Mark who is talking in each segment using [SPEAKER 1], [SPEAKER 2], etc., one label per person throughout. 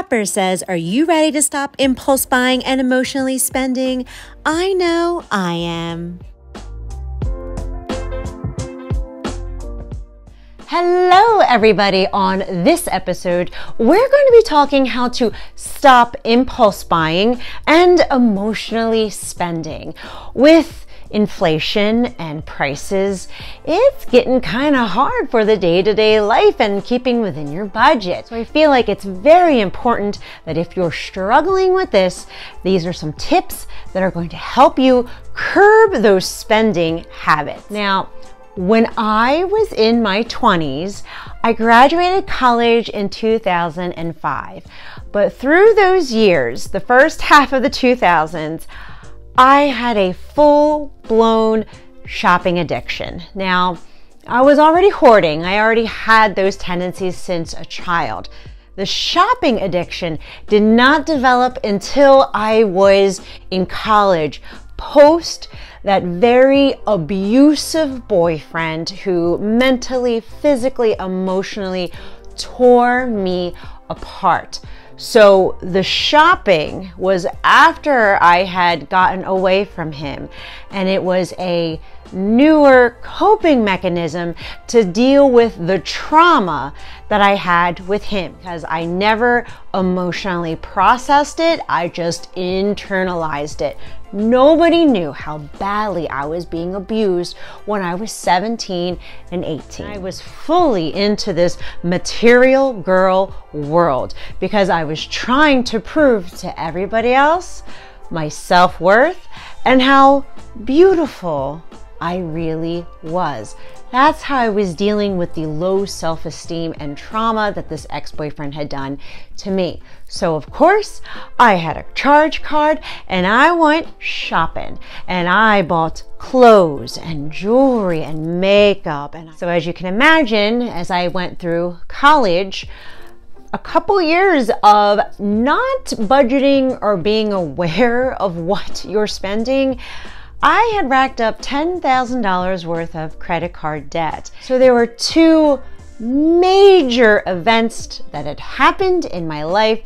[SPEAKER 1] Shopper says, Are you ready to stop impulse buying and emotionally spending? I know I am. Hello, everybody. On this episode, we're going to be talking how to stop impulse buying and emotionally spending. With inflation and prices, it's getting kind of hard for the day to day life and keeping within your budget. So I feel like it's very important that if you're struggling with this, these are some tips that are going to help you curb those spending habits. Now, when I was in my 20s, I graduated college in 2005. But through those years, the first half of the 2000s, I had a full blown shopping addiction. Now, I was already hoarding, I already had those tendencies since a child. The shopping addiction did not develop until I was in college, post that very abusive boyfriend who mentally, physically, emotionally tore me apart. So the shopping was after I had gotten away from him, and it was a newer coping mechanism to deal with the trauma that I had with him because I never emotionally processed it, I just internalized it. Nobody knew how badly I was being abused when I was 17 and 18. I was fully into this material girl world because I was trying to prove to everybody else my self worth and how beautiful I really was. That's how I was dealing with the low self esteem and trauma that this ex boyfriend had done to me. So, of course, I had a charge card and I went shopping and I bought clothes and jewelry and makeup. And so, as you can imagine, as I went through college, a couple years of not budgeting or being aware of what you're spending I had racked up $10,000 worth of credit card debt. So there were two major events that had happened in my life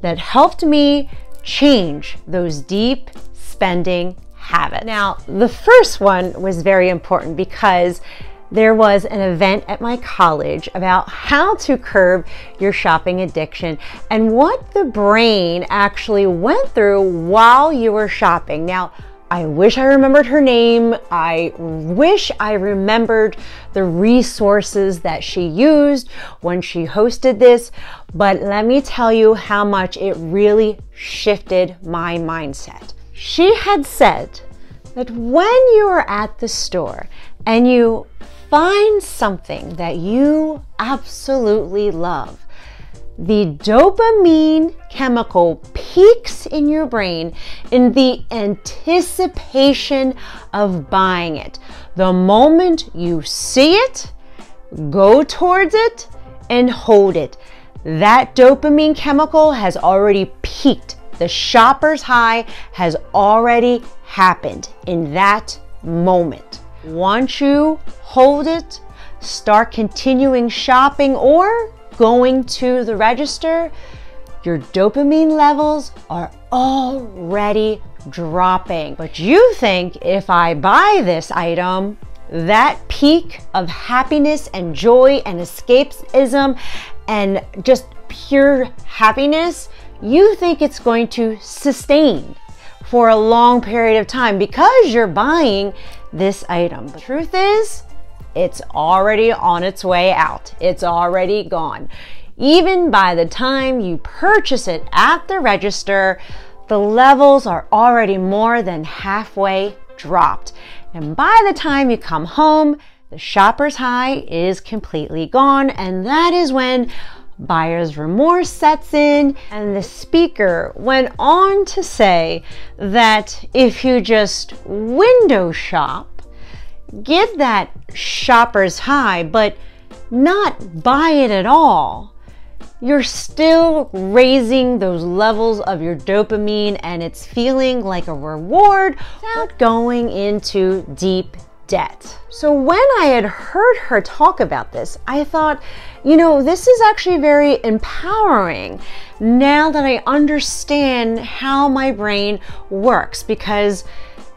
[SPEAKER 1] that helped me change those deep spending habits. Now, the first one was very important because there was an event at my college about how to curb your shopping addiction and what the brain actually went through while you were shopping. Now, I wish I remembered her name. I wish I remembered the resources that she used when she hosted this. But let me tell you how much it really shifted my mindset. She had said that when you are at the store and you find something that you absolutely love, the dopamine chemical peaks in your brain in the anticipation of buying it. The moment you see it, go towards it and hold it. That dopamine chemical has already peaked. The shopper's high has already happened in that moment. Once you hold it, start continuing shopping or going to the register, your dopamine levels are already dropping. But you think if I buy this item, that peak of happiness and joy and escapism and just pure happiness, you think it's going to sustain for a long period of time because you're buying this item. The truth is, it's already on its way out. It's already gone. Even by the time you purchase it at the register, the levels are already more than halfway dropped. And by the time you come home, the shopper's high is completely gone, and that is when buyer's remorse sets in. And the speaker went on to say that if you just window shop, get that shopper's high, but not buy it at all, you're still raising those levels of your dopamine and it's feeling like a reward without going into deep debt. So when I had heard her talk about this, I thought, you know, this is actually very empowering now that I understand how my brain works because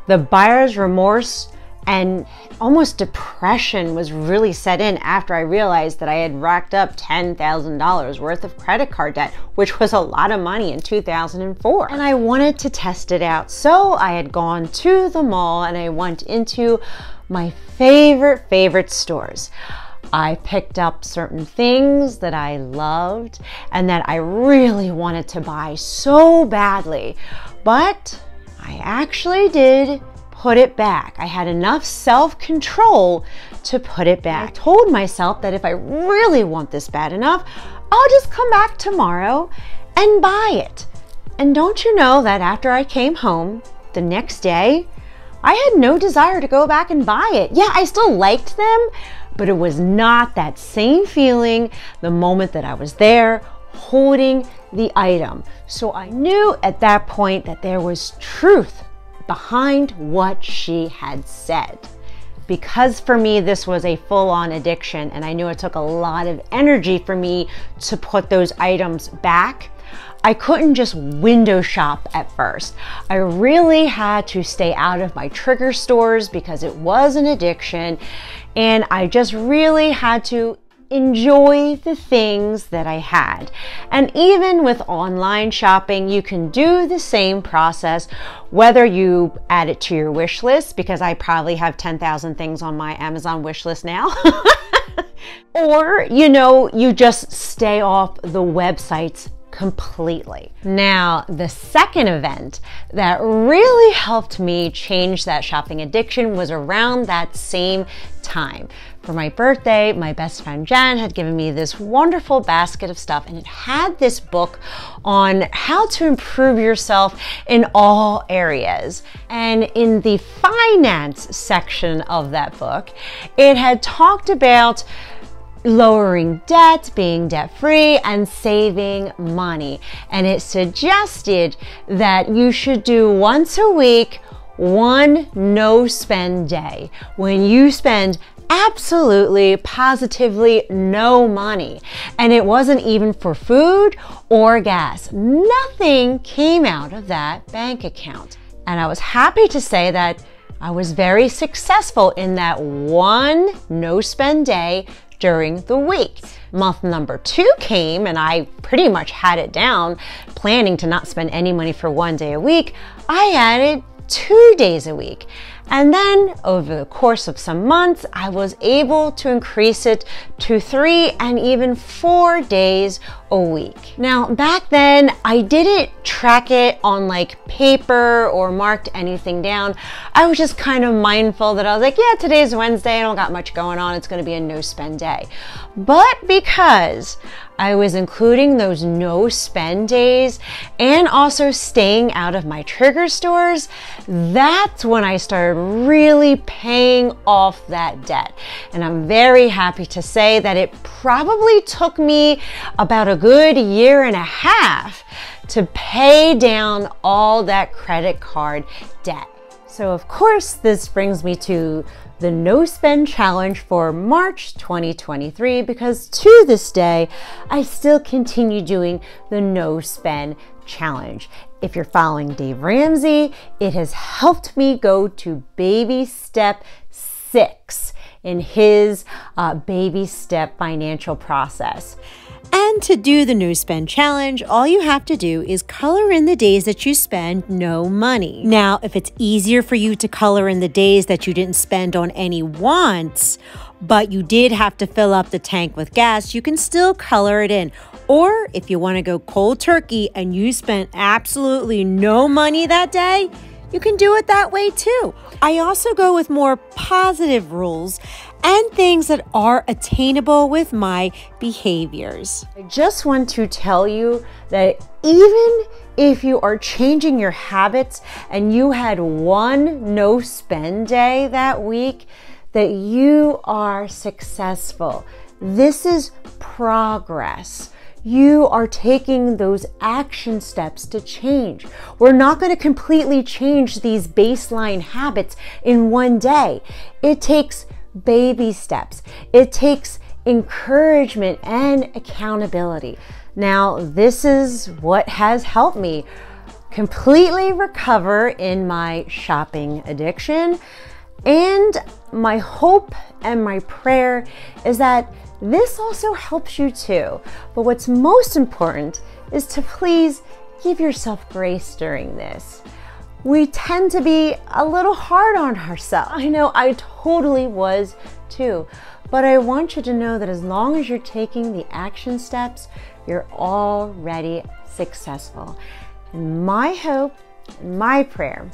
[SPEAKER 1] the buyer's remorse and almost depression was really set in after I realized that I had racked up $10,000 worth of credit card debt, which was a lot of money in 2004. And I wanted to test it out. So I had gone to the mall and I went into my favorite, favorite stores. I picked up certain things that I loved and that I really wanted to buy so badly. But I actually did put it back. I had enough self control to put it back. I told myself that if I really want this bad enough, I'll just come back tomorrow and buy it. And don't you know that after I came home the next day, I had no desire to go back and buy it. Yeah, I still liked them, but it was not that same feeling the moment that I was there holding the item. So I knew at that point that there was truth behind what she had said. Because for me, this was a full on addiction, and I knew it took a lot of energy for me to put those items back. I couldn't just window shop at first. I really had to stay out of my trigger stores because it was an addiction, and I just really had to enjoy the things that I had. And even with online shopping, you can do the same process, whether you add it to your wish list, because I probably have 10,000 things on my Amazon wish list now. or, you know, you just stay off the websites completely. Now, the second event that really helped me change that shopping addiction was around that same time. For my birthday, my best friend Jen had given me this wonderful basket of stuff, and it had this book on how to improve yourself in all areas. And in the finance section of that book, it had talked about lowering debt, being debt free, and saving money. And it suggested that you should do once a week one no spend day when you spend absolutely positively no money. And it wasn't even for food or gas. Nothing came out of that bank account. And I was happy to say that I was very successful in that one no spend day during the week. Month number two came and I pretty much had it down, planning to not spend any money for one day a week. I added two days a week. And then over the course of some months, I was able to increase it to three and even four days a week. Now, back then, I didn't track it on like paper or marked anything down. I was just kind of mindful that I was like, yeah, today's Wednesday, I don't got much going on. It's going to be a no spend day. But because I was including those no spend days and also staying out of my trigger stores, that's when I started really paying off that debt. And I'm very happy to say that it probably took me about a good year and a half to pay down all that credit card debt. So, of course, this brings me to the No Spend Challenge for March 2023 because to this day, I still continue doing the No Spend Challenge. If you're following Dave Ramsey, it has helped me go to baby step six in his uh, baby step financial process. And to do the no spend challenge, all you have to do is color in the days that you spend no money. Now, if it's easier for you to color in the days that you didn't spend on any wants, but you did have to fill up the tank with gas, you can still color it in. Or if you want to go cold turkey and you spent absolutely no money that day, you can do it that way too. I also go with more positive rules and things that are attainable with my behaviors. I just want to tell you that even if you are changing your habits and you had one no spend day that week, that you are successful. This is progress. you are taking those action steps to change. We're not going to completely change these baseline habits in one day. It takes baby steps. It takes encouragement and accountability. Now, this is what has helped me completely recover in my shopping addiction. And my hope and my prayer is that this also helps you too. But what's most important is to please give yourself grace during this. We tend to be a little hard on ourselves. I know I totally was too. But I want you to know that as long as you're taking the action steps, you're already successful. And my hope, and my prayer,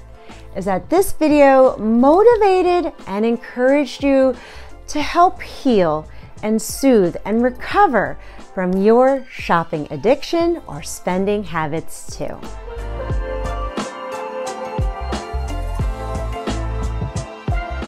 [SPEAKER 1] is that this video motivated and encouraged you to help heal and soothe and recover from your shopping addiction or spending habits too.